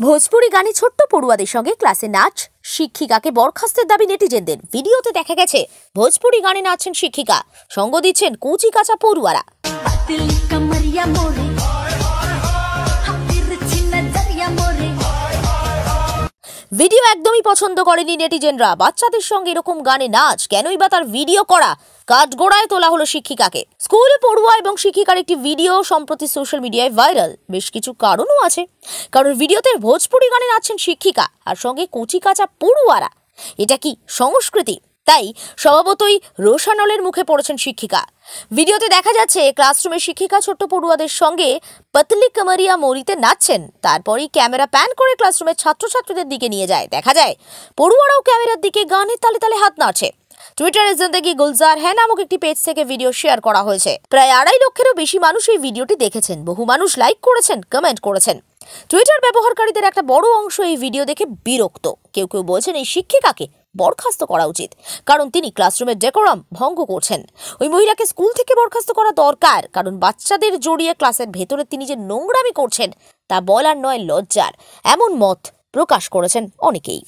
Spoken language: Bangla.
ভোজপুরি গানে ছোট্ট পড়ুয়াদের সঙ্গে ক্লাসে নাচ, শিক্ষিকাকে বরখাস্তের দাবি নেটিজেনদের। ভিডিওতে দেখা গেছে, ভোজপুরি গানে নাচছেন শিক্ষিকা। সঙ্গ দিচ্ছেন কুচি কাঁচা পড়ুয়ারা ভিডিও একদমই পছন্দ করেনি নেটিজেনরা। বাচ্চাদের সঙ্গে এরকম গানে নাচ, কেনই বা তার ভিডিও করা? কাঠগোড়ায় তোলা হলো শিক্ষিকাকে। স্কুলে, পড়ুয়া এবং শিক্ষিকার একটি ভিডিও সম্প্রতি সোশ্যাল মিডিয়ায় ভাইরাল। বেশ কিছু কারণও আছে। কারণ ভিডিওতে ভোজপুরি গানে নাচছেন শিক্ষিকা, আর সঙ্গে কচি কাঁচা পড়ুয়ারা। এটা কি সংস্কৃতি? তাই স্বভাবতই রোশানলের মুখে পড়েছেন শিক্ষিকা। ভিডিওতে দেখা যাচ্ছে ক্লাসরুমে শিক্ষিকা ছোট্ট পড়ুয়াদের সঙ্গে পতলি কামারিয়া মরিতে নাচছেন। তারপরই ক্যামেরা প্যান করে ক্লাসরুমের ছাত্রছাত্রীদের দিকে নিয়ে যায়। দেখা যায়, পড়ুয়ারাও ক্যামেরার দিকে গানের তালে তালে হাত নাড়ছে। টুইটারে জিন্দগি গুলজার হ্যাঁ নামক একটি পেজ থেকে ভিডিও শেয়ার করা হয়েছে। প্রায় আড়াই লক্ষেরও বেশি মানুষ এই ভিডিওটি দেখেছেন। বহু মানুষ লাইক করেছেন কমেন্ট করেছেন। টুইটার ব্যবহারকারীদের একটা বড় অংশ এই ভিডিও দেখে বিরক্ত। কেউ কেউ বলছেন, এই শিক্ষিকাকে বরখাস্ত করা উচিত, কারণ তিনি ক্লাসরুমের ডেকোরাম ভঙ্গ করছেন। ওই মহিলাকে স্কুল থেকে বরখাস্ত করা দরকার, কারণ বাচ্চাদের জড়িয়ে ক্লাসের ভেতরে তিনি যে নোংরামি করছেন, তা বলার নয়, লজ্জার। এমন মত প্রকাশ করেছেন অনেকেই।